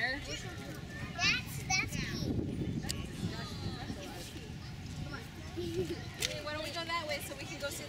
better. That's, that's. Hey, why don't we go that way so we can go see the